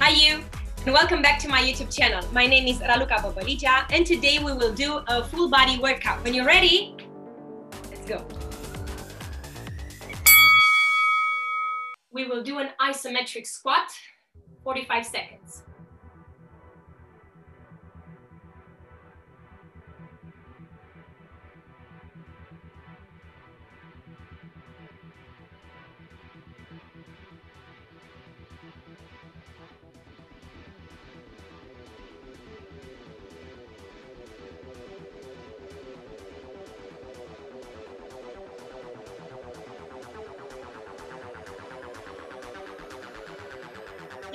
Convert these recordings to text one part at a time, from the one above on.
Hi you, and welcome back to my YouTube channel. My name is Raluca Babaligea, and today we will do a full body workout. When you're ready, let's go. We will do an isometric squat, 45 seconds.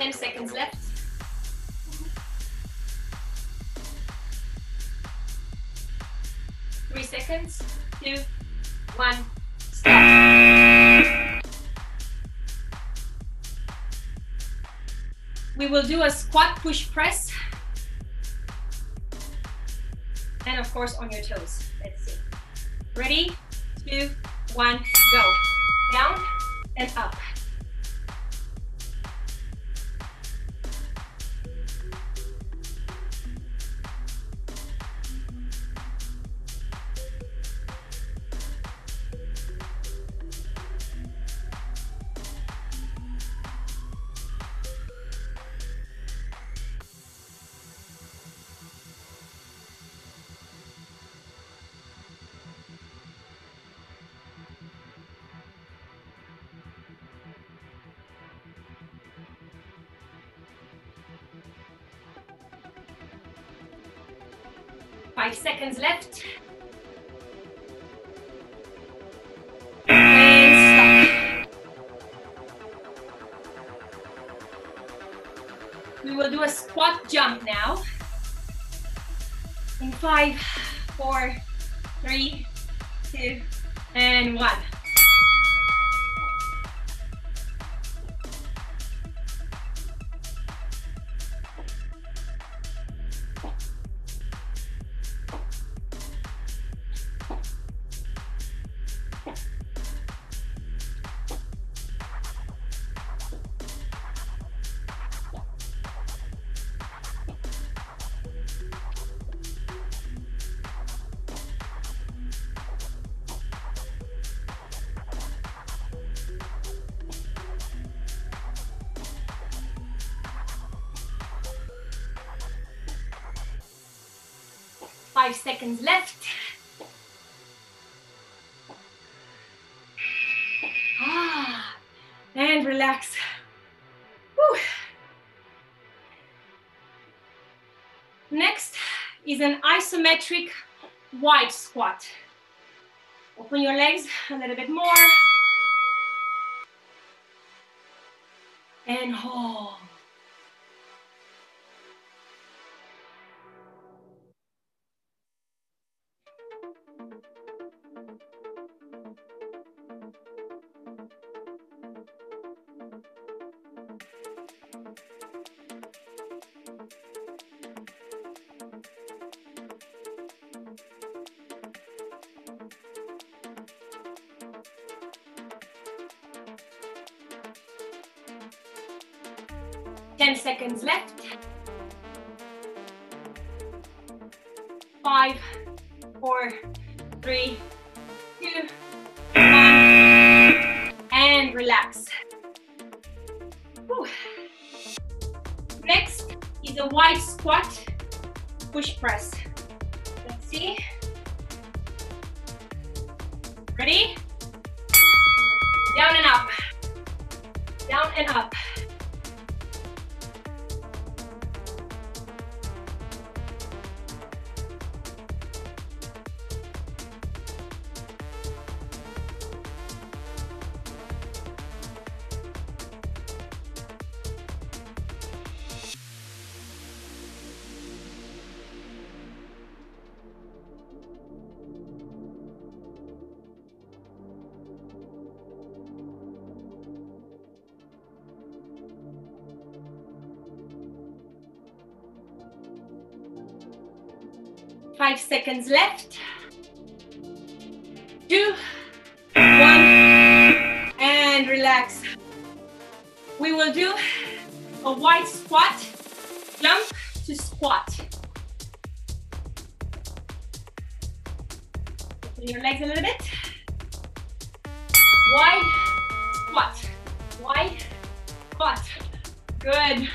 10 seconds left. Three seconds, two, one, stop. We will do a squat push press. And of course on your toes. Let's see. Ready? Two, one, go. Down and up. Five seconds left. We will do a squat jump now. In five, four, three, two, and one. Five seconds left. Ah, and relax. Whew. Next is an isometric wide squat. Open your legs a little bit more. And hold. Ten seconds left. Five, four, three, two, one, and relax. Whew. Next is a wide squat push press. Let's see. Ready? Down and up. Down and up. Five seconds left. Two, one, and relax. We will do a wide squat, jump to squat. Open your legs a little bit. Wide squat, wide squat. Good.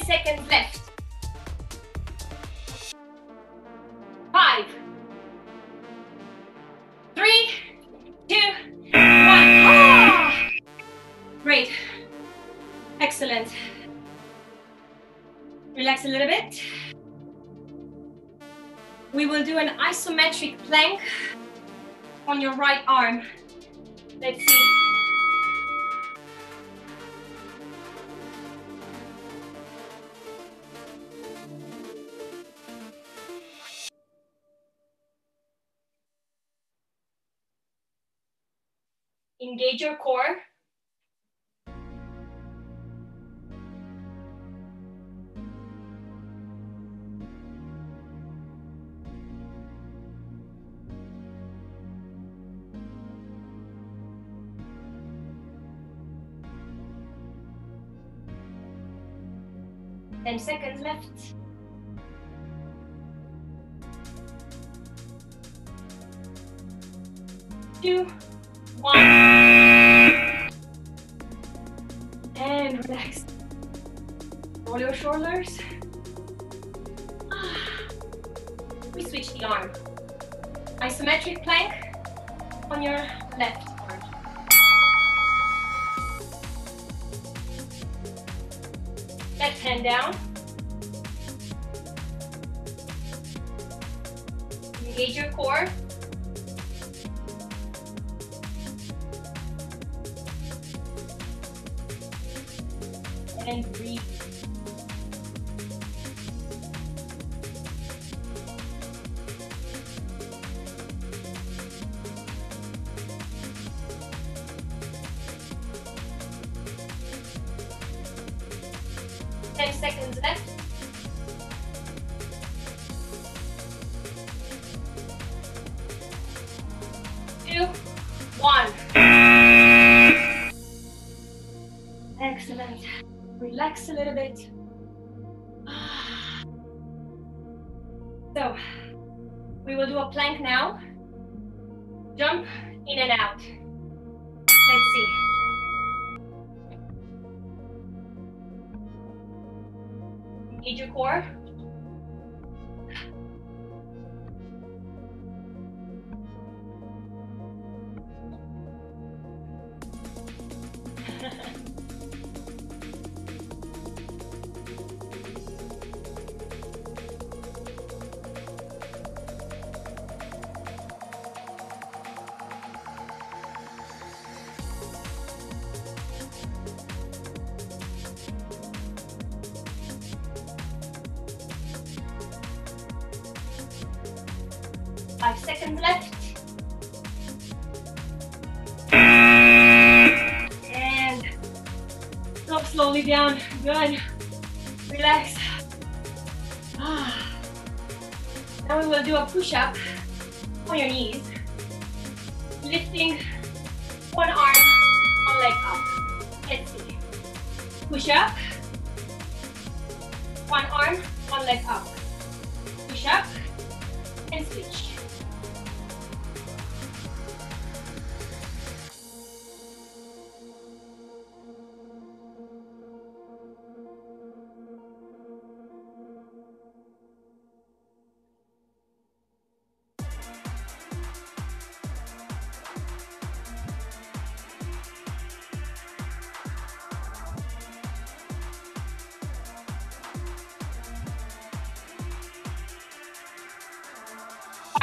10 seconds left. Five, three, two, one. Ah! Great. Excellent. Relax a little bit. We will do an isometric plank on your right arm. Let's see. Engage your core. Ten seconds left. Two, one. And relax. Roll your shoulders. Ah. We switch the arm. Isometric plank on your left arm. Left hand down. Engage your core. Seconds. Two, one. Excellent relax a little bit. So, we will do a plank now. Jump in and out. Your core. Five seconds left. And drop slowly down. Good. Relax. Now we will do a push-up on your knees. Lifting one arm, one leg up. Let's see. Push up. One arm, one leg up.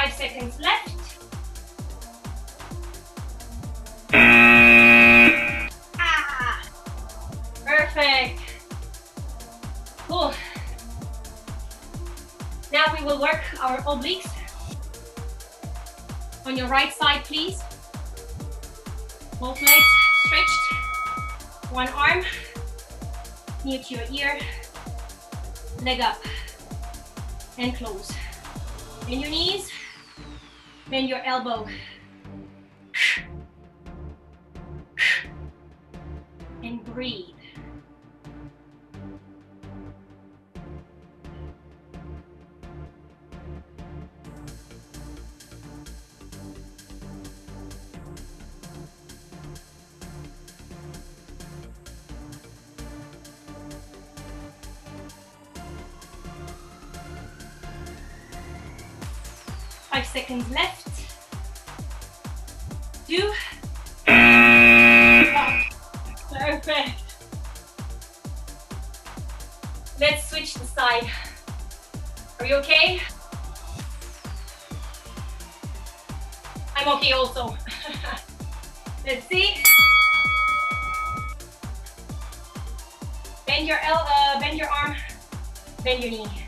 5 seconds left. Ah, perfect. Cool. Now we will work our obliques. On your right side, please. Both legs stretched. One arm, near to your ear, leg up, and close. And your knees Bend your elbow. And breathe. Five seconds left. Two. Perfect. Let's switch the side. Are you okay? I'm okay also. Let's see. Bend your el uh, bend your arm, bend your knee.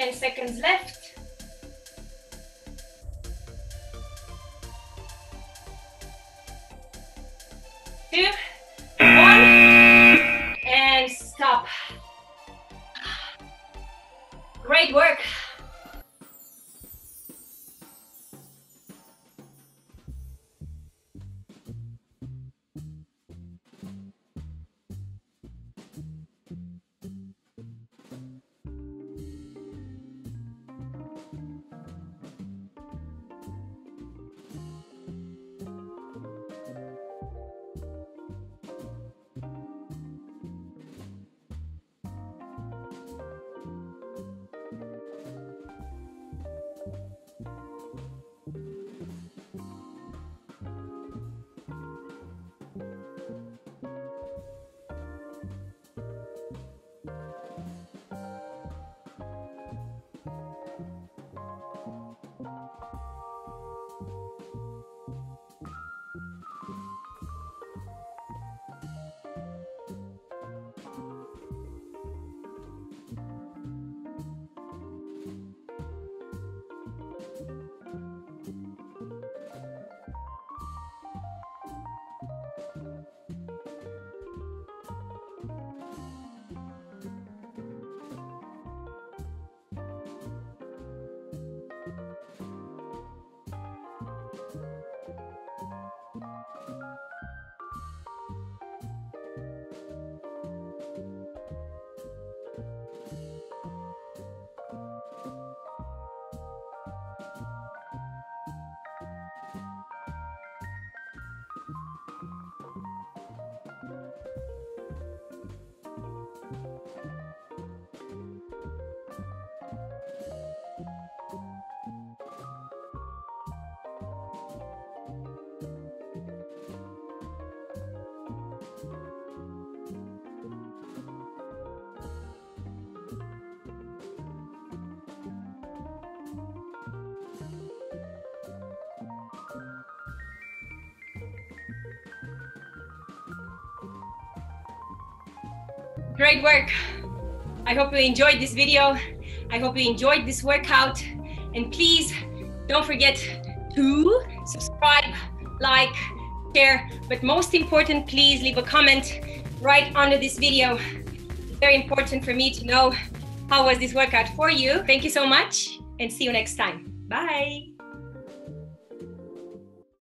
10 seconds left. Two, Great work. I hope you enjoyed this video. I hope you enjoyed this workout. And please don't forget to subscribe, like, share, but most important, please leave a comment right under this video. It's very important for me to know how was this workout for you. Thank you so much and see you next time. Bye.